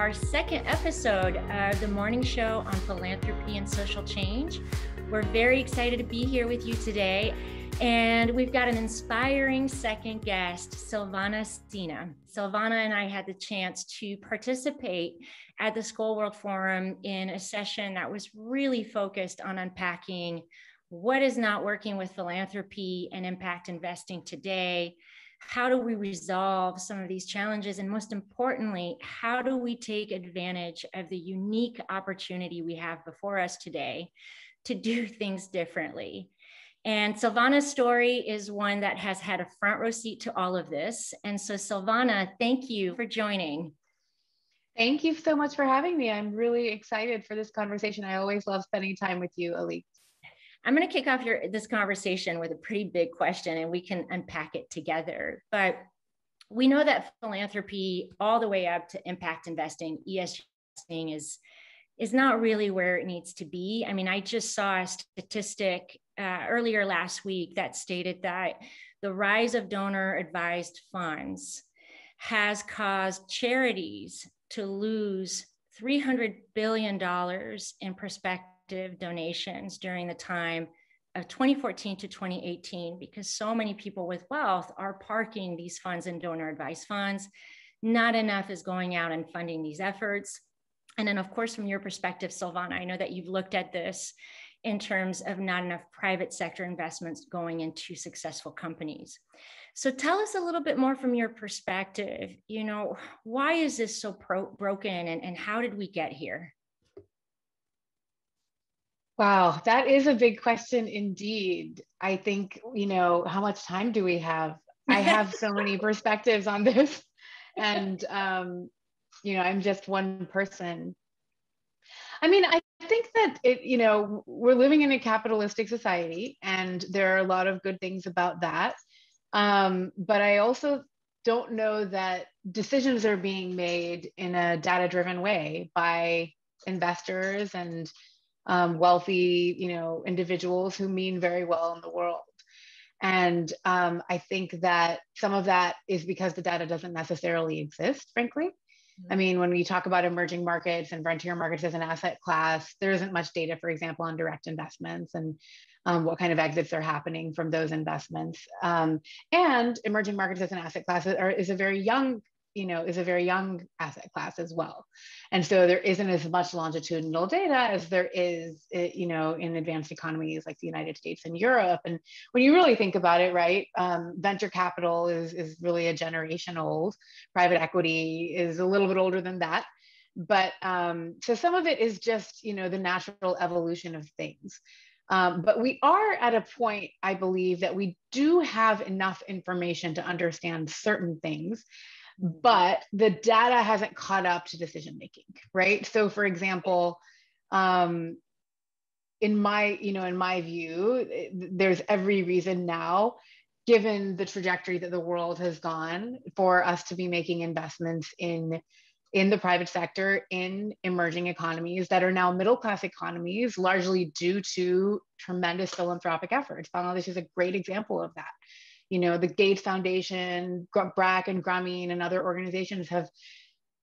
our second episode of the morning show on philanthropy and social change. We're very excited to be here with you today. And we've got an inspiring second guest, Sylvana Sinha. Sylvana and I had the chance to participate at the Skoll World Forum in a session that was really focused on unpacking what is not working with philanthropy and impact investing today how do we resolve some of these challenges? And most importantly, how do we take advantage of the unique opportunity we have before us today to do things differently? And Sylvana's story is one that has had a front row seat to all of this. And so, Sylvana, thank you for joining. Thank you so much for having me. I'm really excited for this conversation. I always love spending time with you, Alix. I'm going to kick off your this conversation with a pretty big question and we can unpack it together. But we know that philanthropy all the way up to impact investing, ESG investing is is not really where it needs to be. I mean, I just saw a statistic uh, earlier last week that stated that the rise of donor advised funds has caused charities to lose $300 billion in prospective donations during the time of 2014 to 2018 because so many people with wealth are parking these funds in donor advised funds. Not enough is going out and funding these efforts. And then, of course, from your perspective, Sylvana, I know that you've looked at this in terms of not enough private sector investments going into successful companies. So tell us a little bit more from your perspective. You know, why is this so pro- broken and, and how did we get here? Wow, that is a big question indeed. I think, you know, how much time do we have? I have so many perspectives on this. And, um, you know, I'm just one person. I mean, I think that it, you know, we're living in a capitalistic society and there are a lot of good things about that. Um, but I also don't know that decisions are being made in a data driven way by investors and um, wealthy, you know, individuals who mean very well in the world. And um, I think that some of that is because the data doesn't necessarily exist, frankly. I mm-hmm. mean, when we talk about emerging markets and frontier markets as an asset class, there isn't much data, for example, on direct investments and um, what kind of exits are happening from those investments. Um, and emerging markets as an asset class are, is a very young you know, is a very young asset class as well. And so there isn't as much longitudinal data as there is, eh, you know, in advanced economies like the United States and Europe. And when you really think about it, right, um, venture capital is, is really a generation old. Private equity is a little bit older than that. But um, so some of it is just, you know, the natural evolution of things. Um, but we are at a point, I believe, that we do have enough information to understand certain things but the data hasn't caught up to decision making, right? So, for example, um, in my you know in my view, there's every reason now, given the trajectory that the world has gone, for us to be making investments in in the private sector in emerging economies that are now middle class economies, largely due to tremendous philanthropic efforts. Bangladesh is a great example of that you know, the Gates Foundation, BRAC and Grameen and other organizations have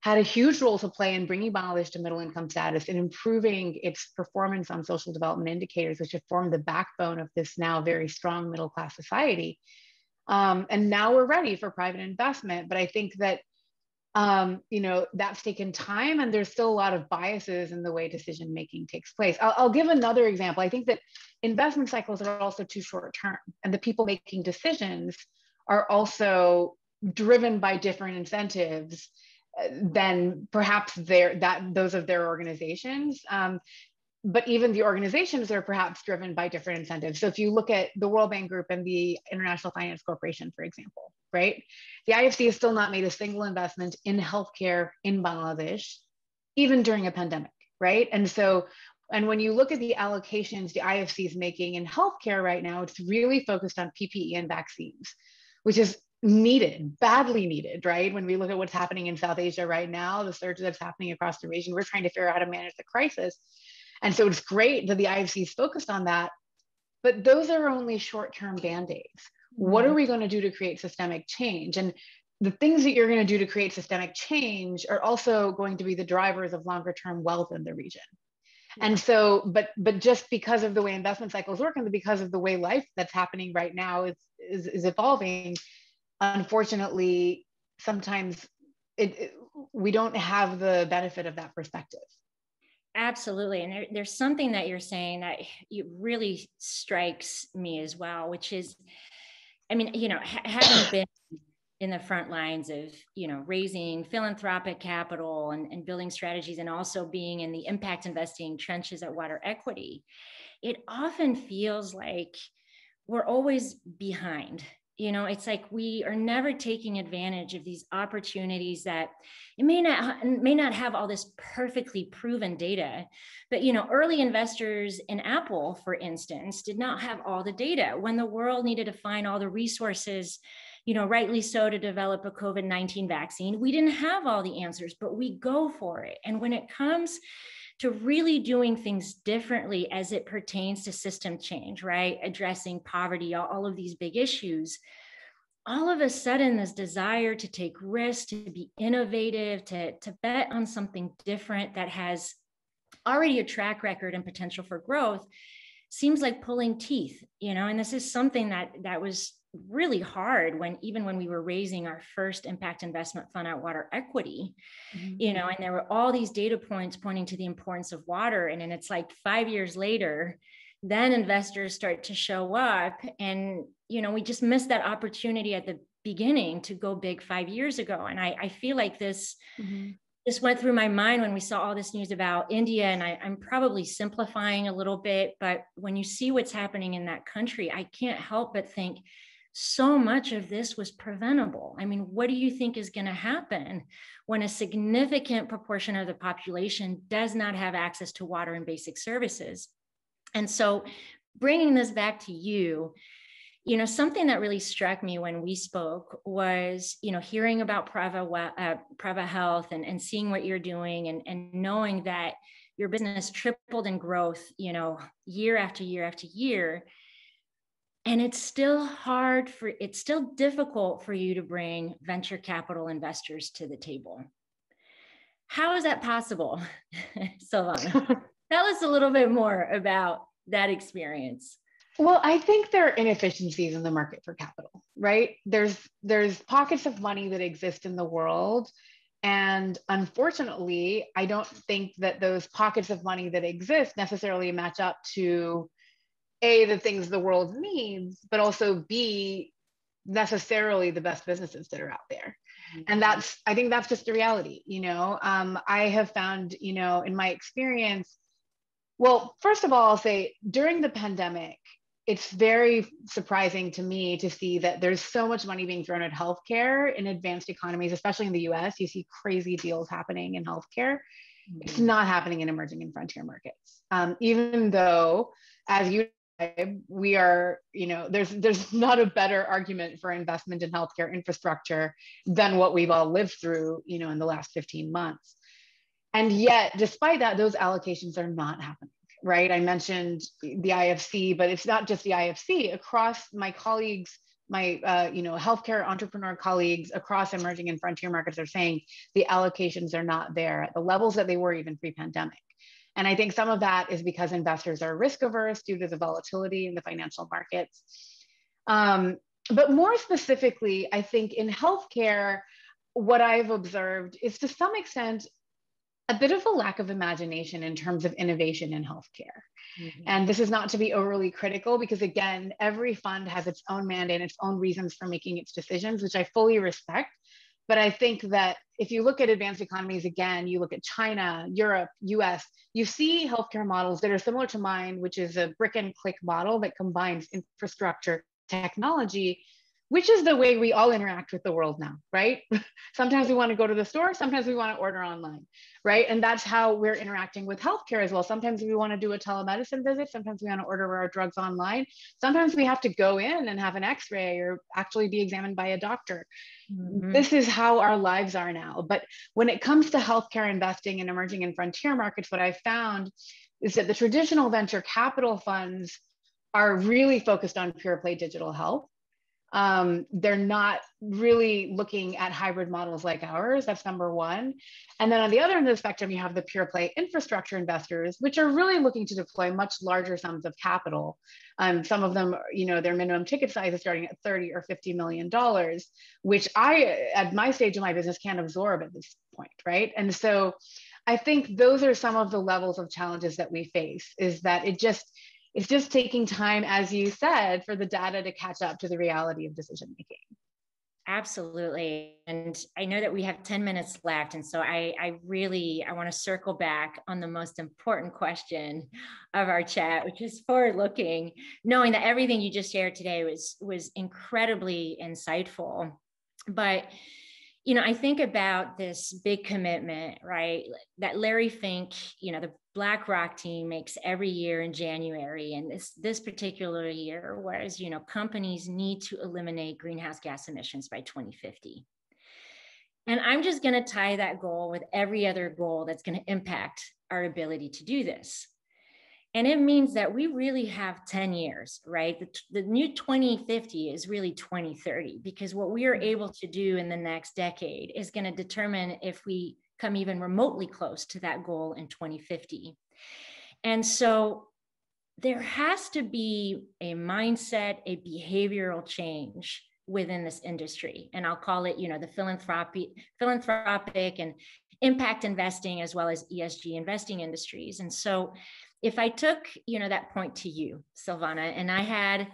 had a huge role to play in bringing Bangladesh to middle income status and improving its performance on social development indicators, which have formed the backbone of this now very strong middle class society. Um, and now we're ready for private investment. But I think that um, you know, that's taken time and there's still a lot of biases in the way decision making takes place. I'll, I'll, give another example. I think that investment cycles are also too short term and the people making decisions are also driven by different incentives uh, than perhaps their that those of their organizations. Um, but even the organizations are perhaps driven by different incentives. So if you look at the World Bank Group and the International Finance Corporation, for example, right? The IFC has still not made a single investment in healthcare in Bangladesh, even during a pandemic, right? And so, and when you look at the allocations the IFC is making in healthcare right now, it's really focused on PPE and vaccines, which is needed, badly needed, right? When we look at what's happening in South Asia right now, the surge that's happening across the region, we're trying to figure out how to manage the crisis. And so it's great that the IFC is focused on that, but those are only short-term band-aids. What are mm-hmm. we going to do to create systemic change? And the things that you're going to do to create systemic change are also going to be the drivers of longer term wealth in the region and so but but just because of the way investment cycles work and because of the way life that's happening right now is is, is evolving unfortunately sometimes it, it, we don't have the benefit of that perspective absolutely and there, there's something that you're saying that it really strikes me as well which is i mean you know ha- having been in the front lines of you know raising philanthropic capital and, and building strategies and also being in the impact investing trenches at water equity it often feels like we're always behind you know it's like we are never taking advantage of these opportunities that it may not may not have all this perfectly proven data. But you know early investors in apple for instance did not have all the data. When the world needed to find all the resources you know rightly so to develop a covid-19 vaccine we didn't have all the answers but we go for it. And when it comes to really doing things differently as it pertains to system change, right? Addressing poverty, all, all of these big issues. All of a sudden, this desire to take risks, to be innovative, to, to bet on something different that has already a track record and potential for growth seems like pulling teeth, you know, and this is something that that was really hard when even when we were raising our first impact investment fund at water equity mm-hmm. you know and there were all these data points pointing to the importance of water and then it's like five years later then investors start to show up and you know we just missed that opportunity at the beginning to go big five years ago and i, I feel like this mm-hmm. this went through my mind when we saw all this news about india and I, i'm probably simplifying a little bit but when you see what's happening in that country i can't help but think so much of this was preventable. I mean, what do you think is going to happen when a significant proportion of the population does not have access to water and basic services? And so, bringing this back to you, you know, something that really struck me when we spoke was, you know, hearing about Praava, uh, Health and, and seeing what you're doing and, and knowing that your business tripled in growth, you know, year after year after year and it's still hard for it's still difficult for you to bring venture capital investors to the table. How is that possible sylvana tell us a little bit more about that experience. Well i think there are inefficiencies in the market for capital right? There's there's pockets of money that exist in the world. And unfortunately i don't think that those pockets of money that exist necessarily match up to a the things the world needs but also b necessarily the best businesses that are out there. Mm-hmm. and that's i think that's just the reality you know? Um, i have found you know in my experience well first of all i'll say during the pandemic it's very surprising to me to see that there's so much money being thrown at healthcare in advanced economies especially in the us you see crazy deals happening in healthcare. Mm-hmm. it's not happening in emerging and frontier markets. Um, even though as you we are you know there's there's not a better argument for investment in healthcare infrastructure than what we've all lived through you know in the last 15 months. And yet despite that those allocations are not happening right? I mentioned the ifc but it's not just the ifc across my colleagues my uh, you know healthcare entrepreneur colleagues across emerging and frontier markets are saying the allocations are not there at the levels that they were even pre-pandemic and I think some of that is because investors are risk averse due to the volatility in the financial markets. Um, but more specifically, I think in healthcare, what I've observed is to some extent a bit of a lack of imagination in terms of innovation in healthcare. Mm-hmm. And this is not to be overly critical because, again, every fund has its own mandate, and its own reasons for making its decisions, which I fully respect. But I think that if you look at advanced economies again, you look at China, Europe, US, you see healthcare models that are similar to mine, which is a brick and click model that combines infrastructure, technology, which is the way we all interact with the world now, right? sometimes we want to go to the store, sometimes we want to order online, right? And that's how we're interacting with healthcare as well. Sometimes we want to do a telemedicine visit, sometimes we want to order our drugs online, sometimes we have to go in and have an x ray or actually be examined by a doctor. Mm-hmm. This is how our lives are now. But when it comes to healthcare investing in emerging and frontier markets, what I've found is that the traditional venture capital funds are really focused on pure play digital health Um, they're not really looking at hybrid models like ours. That's number one. And then on the other end of the spectrum, you have the pure play infrastructure investors, which are really looking to deploy much larger sums of capital. Um, some of them, you know, their minimum ticket size is starting at 30 or 50 million dollars, which I, at my stage of my business, can't absorb at this point, right? And so I think those are some of the levels of challenges that we face is that it just it's just taking time, as you said, for the data to catch up to the reality of decision making. Absolutely. And I know that we have 10 minutes left. And so I, I really I want to circle back on the most important question of our chat, which is forward looking, knowing that everything you just shared today was was incredibly insightful. But you know, I think about this big commitment, right? That Larry Fink, you know, the BlackRock team makes every year in January, and this this particular year, whereas you know companies need to eliminate greenhouse gas emissions by 2050. And I'm just going to tie that goal with every other goal that's going to impact our ability to do this. And it means that we really have 10 years, right? The, the new 2050 is really 2030 because what we are mm-hmm. able to do in the next decade is going to determine if we come even remotely close to that goal in 2050. And so there has to be a mindset, a behavioral change within this industry. And I'll call it, you know, the philanthropic, philanthropic and impact investing as well as ESG investing industries. And so if I took, you know, that point to you, Sylvana, and I had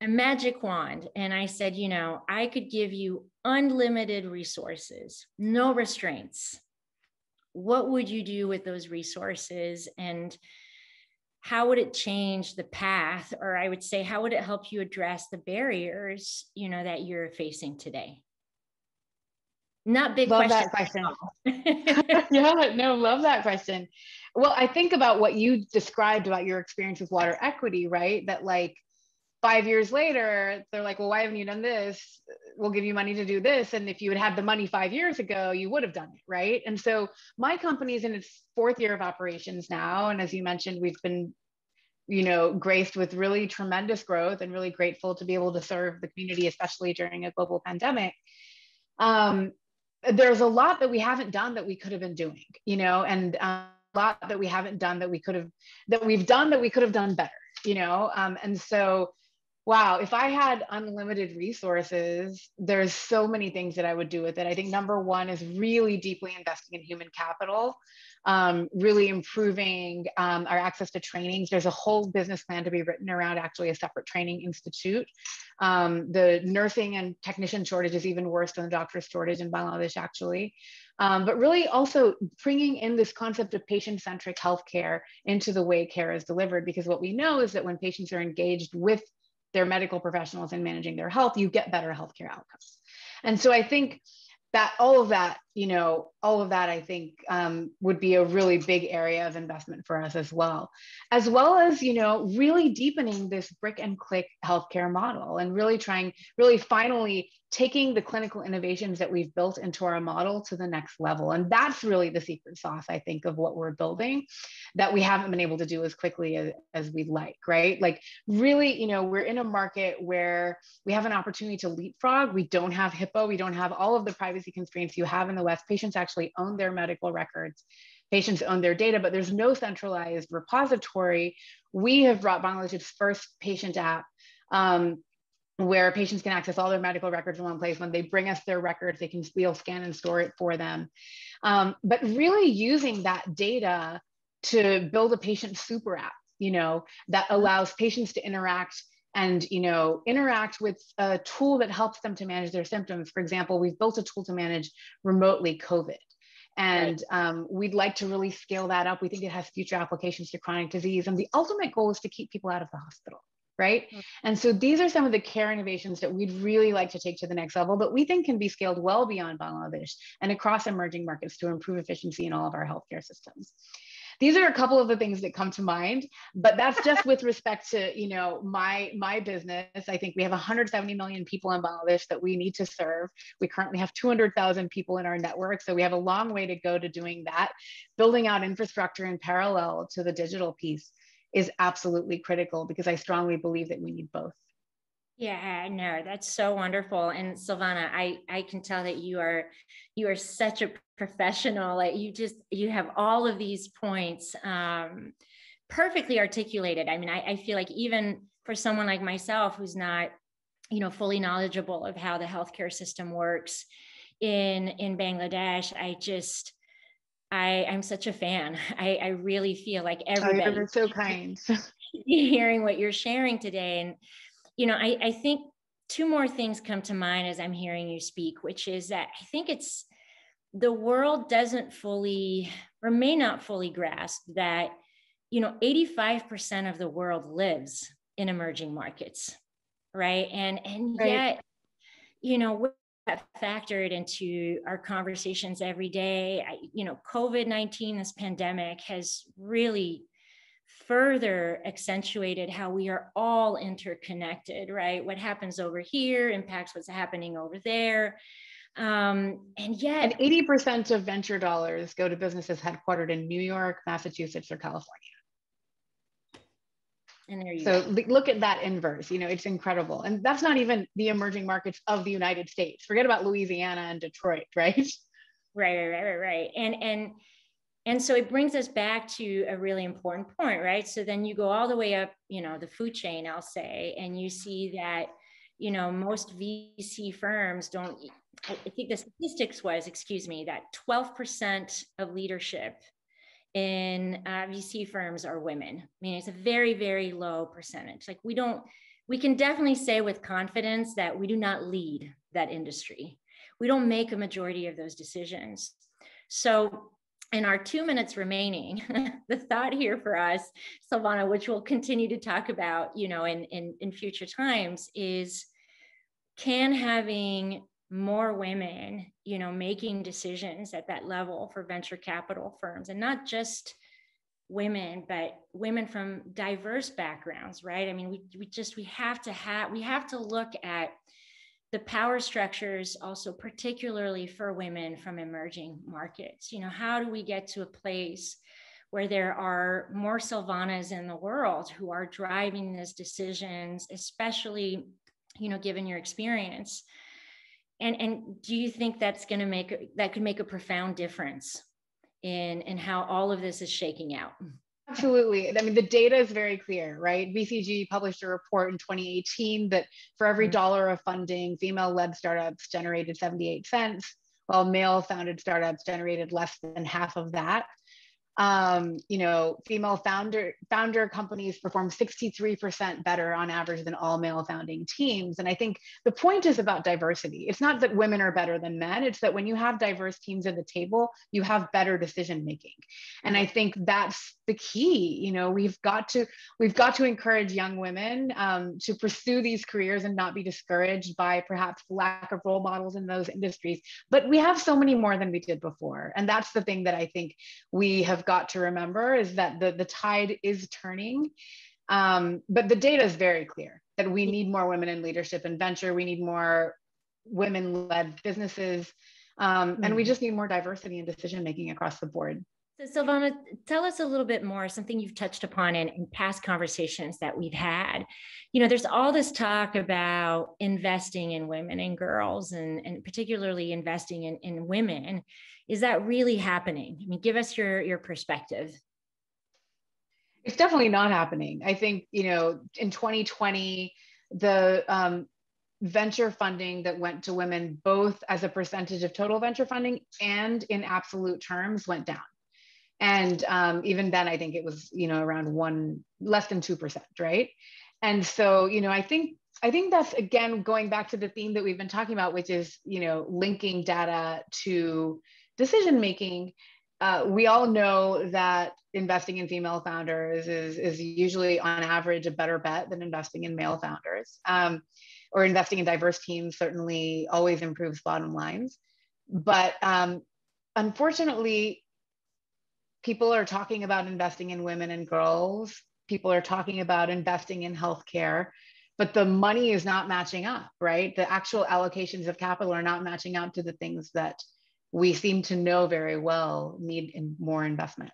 a magic wand and I said, you know, I could give you unlimited resources, no restraints. What would you do with those resources? And how would it change the path? Or I would say, how would it help you address the barriers, you know, that you're facing today? Not big love question. that question. yeah, no, love that question. Well, I think about what you described about your experience with water equity, right? That like five years later, they're like, well, why haven't you done this? We'll give you money to do this. And if you had had the money five years ago, you would have done it, right? And so my company is in its fourth year of operations now. And as you mentioned, we've been you know graced with really tremendous growth and really grateful to be able to serve the community especially during a global pandemic um, there's a lot that we haven't done that we could have been doing, you know, and um, a lot that we haven't done that we could have, that we've done that we could have done better, you know. Um, and so, wow, if I had unlimited resources, there's so many things that I would do with it. I think number one is really deeply investing in human capital um, really improving um, our access to trainings. There's a whole business plan to be written around actually a separate training institute. Um, the nursing and technician shortage is even worse than the doctor shortage in Bangladesh, actually. Um, but really also bringing in this concept of patient-centric healthcare into the way care is delivered, because what we know is that when patients are engaged with their medical professionals in managing their health, you get better healthcare outcomes. And so I think that all of that you know all of that i think um, would be a really big area of investment for us as well. As well as you know really deepening this brick and click healthcare model and really trying really finally taking the clinical innovations that we've built into our model to the next level. And that's really the secret sauce i think of what we're building that we haven't been able to do as quickly as, as we'd like right? Like really you know we're in a market where we have an opportunity to leapfrog. We don't have hipaa. We don't have all of the privacy constraints you have in the west. Patients actually own their medical records. Patients own their data, but there's no centralized repository. We have brought Bangladesh's first patient app um, where patients can access all their medical records in one place. When they bring us their records, they can we'll scan and store it for them. Um, but really using that data to build a patient super app, you know, that allows patients to interact and you know interact with a tool that helps them to manage their symptoms for example we've built a tool to manage remotely covid and right. um, we'd like to really scale that up we think it has future applications to chronic disease and the ultimate goal is to keep people out of the hospital right? Mm-hmm. and so these are some of the care innovations that we'd really like to take to the next level but we think can be scaled well beyond bangladesh and across emerging markets to improve efficiency in all of our healthcare systems. These are a couple of the things that come to mind but that's just with respect to you know my my business. I think we have 170 million people in bangladesh that we need to serve. We currently have 200000 people in our network so we have a long way to go to doing that building out infrastructure in parallel to the digital piece is absolutely critical because i strongly believe that we need both Yeah, no, that's so wonderful. And Sylvana, I I can tell that you are you are such a professional. Like you just you have all of these points um, perfectly articulated. I mean, I, I feel like even for someone like myself who's not, you know, fully knowledgeable of how the healthcare system works in in Bangladesh, I just I I'm such a fan. I I really feel like oh, everybody. Oh, so kind. hearing what you're sharing today and you know, I, I think two more things come to mind as I'm hearing you speak, which is that I think it's the world doesn't fully or may not fully grasp that, you know, 85% of the world lives in emerging markets, right? And and right. yet, you know, factored into our conversations every day. I, you know, COVID 19, this pandemic has really further accentuated how we are all interconnected, right? What happens over here impacts what's happening over there. Um, and yet, and 80% of venture dollars go to businesses headquartered in New York, Massachusetts, or California. And there you so go. look at that inverse. You know, it's incredible. And that's not even the emerging markets of the United States. Forget about Louisiana and Detroit, right? Right, right, right, right, right. And and and so it brings us back to a really important point right so then you go all the way up you know the food chain i'll say and you see that you know most vc firms don't i think the statistics was excuse me that 12% of leadership in uh, vc firms are women. I mean it's a very very low percentage. Like we don't we can definitely say with confidence that we do not lead that industry. We don't make a majority of those decisions. So in our two minutes remaining, the thought here for us, Sylvana, which we'll continue to talk about, you know, in, in, in future times is can having more women, you know, making decisions at that level for venture capital firms and not just women, but women from diverse backgrounds, right? I mean, we, we just, we have to have, we have to look at the power structures also particularly for women from emerging markets you know how do we get to a place where there are more sylvanas in the world who are driving these decisions especially you know given your experience and and do you think that's going to make that could make a profound difference in in how all of this is shaking out Absolutely. I mean, the data is very clear, right? BCG published a report in 2018 that for every mm-hmm. dollar of funding, female led startups generated 78 cents, while male founded startups generated less than half of that um, you know, female founder founder companies perform 63% better on average than all male founding teams. And I think the point is about diversity. It's not that women are better than men. It's that when you have diverse teams at the table, you have better decision making. And I think that's the key. You know, we've got to we've got to encourage young women um, to pursue these careers and not be discouraged by perhaps lack of role models in those industries. But we have so many more than we did before, and that's the thing that I think we have got to remember is that the, the tide is turning. Um, but the data is very clear that we need more women in leadership and venture. We need more women led businesses. Um, mm-hmm. And we mm-hmm. just need more diversity in decision making across the board. So, Sylvana, tell us a little bit more, something you've touched upon in, in, past conversations that we've had. You know, there's all this talk about investing in women and girls, and, and particularly investing in, in women. Is that really happening? I mean, give us your, your perspective. It's definitely not happening. I think, you know, in 2020, the um, venture funding that went to women, both as a percentage of total venture funding and in absolute terms, went down and um, even then i think it was you know around one less than 2% right and so you know i think i think that's again going back to the theme that we've been talking about which is you know linking data to decision making uh, we all know that investing in female founders is, is usually on average a better bet than investing in male founders um, or investing in diverse teams certainly always improves bottom lines but um, unfortunately people are talking about investing in women and girls. People are talking about investing in healthcare, but the money is not matching up, right? The actual allocations of capital are not matching up to the things that we seem to know very well need more investment.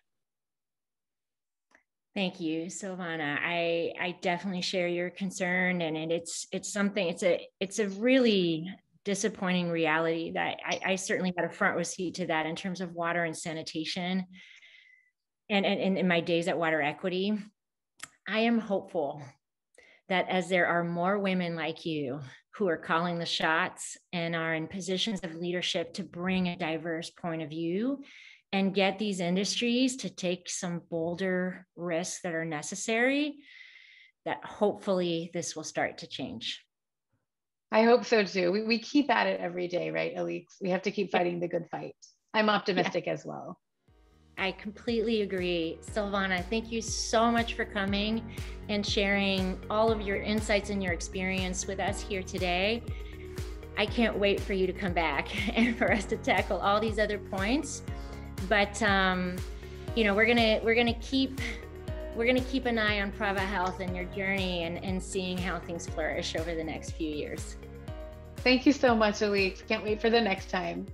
Thank you, Sylvana. I I definitely share your concern, and, and it's it's something. It's a it's a really disappointing reality that I, I certainly had a front row seat to that in terms of water and sanitation. And, and in my days at Water Equity, I am hopeful that as there are more women like you who are calling the shots and are in positions of leadership to bring a diverse point of view and get these industries to take some bolder risks that are necessary, that hopefully this will start to change. I hope so too. We, we keep at it every day, right, Alix? We have to keep fighting the good fight. I'm optimistic yeah. as well. I completely agree. Sylvana, thank you so much for coming and sharing all of your insights and your experience with us here today. I can't wait for you to come back and for us to tackle all these other points. But um, you know, we're gonna we're gonna keep we're gonna keep an eye on Praava Health and your journey and, and seeing how things flourish over the next few years. Thank you so much, Alix. Can't wait for the next time.